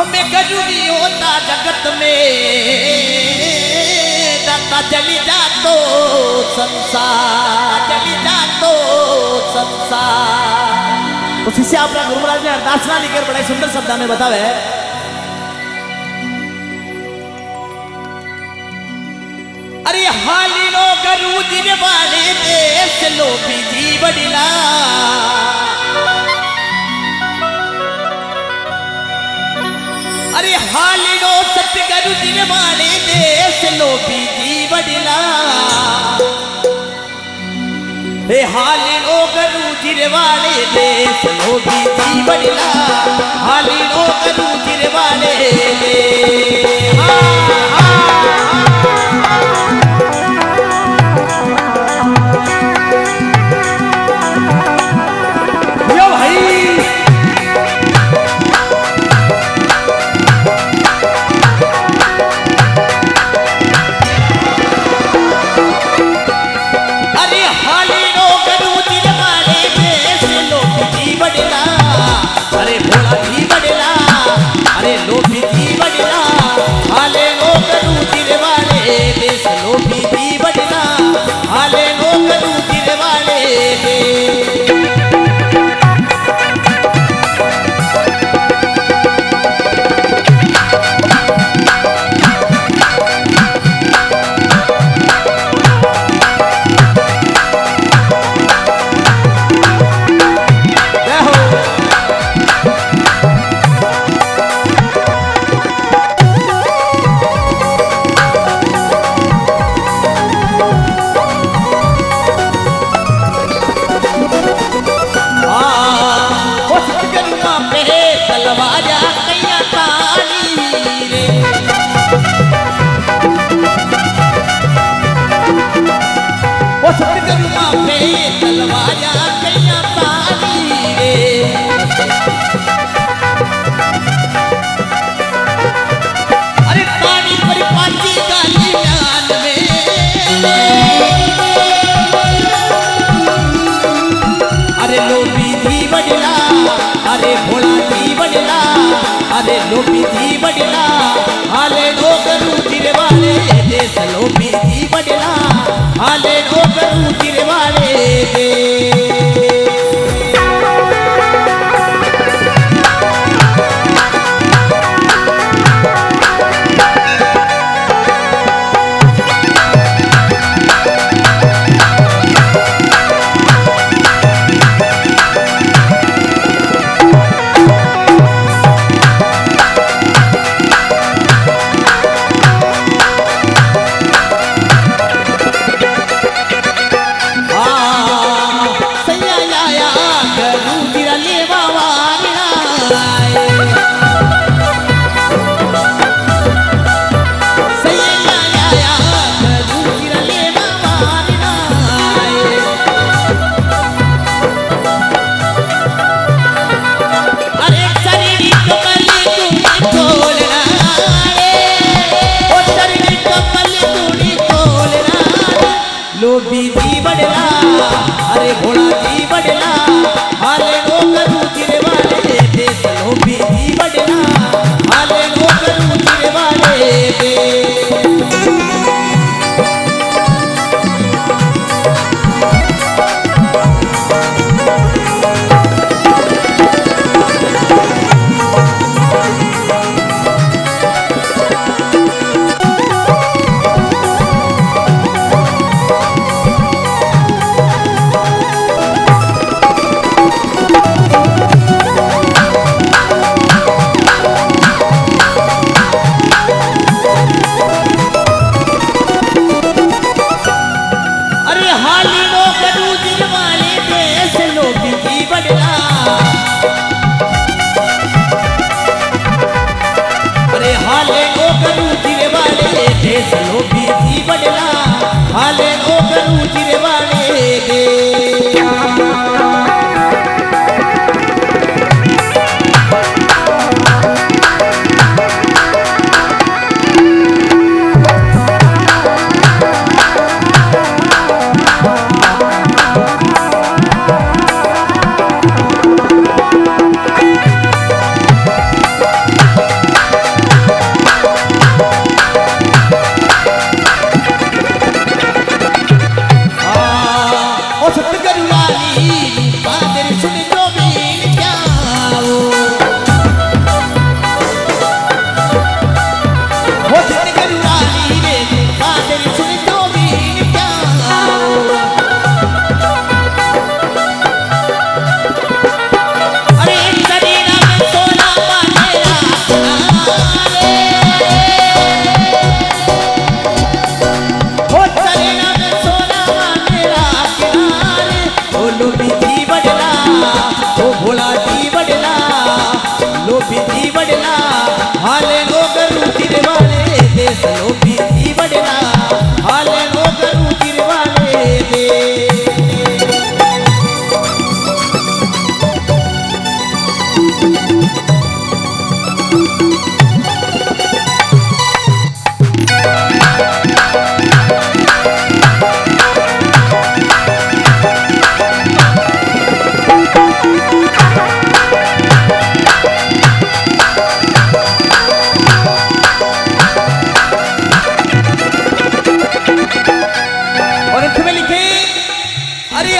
हमें गजुरी होता जगत में। दाता जली जा तो संसार जली जा तो संसार। उसी से आपका गुरुराज ने अरदासना लेकर बड़े सुंदर शब्द में बतावे। अरे हाली लो गरु दिन वाले देश लो बीजी बड़ी ला हाल ओ गरू जिरवाले देश मोगी जीवन ला। हाल ओ गरू जिरवाले बडला अरे भोला जी बडला अरे लोपी जी बडला हाले दो करू तिरवाले देश लोपी de volar.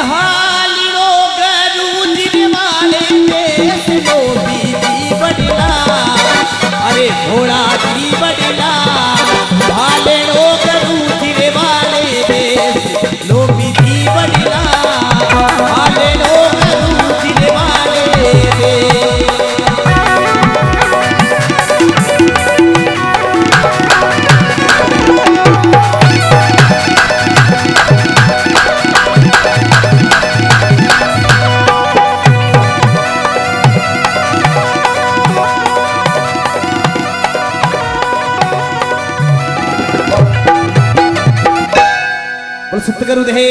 अरे ತಗರುವುದು ಹೇ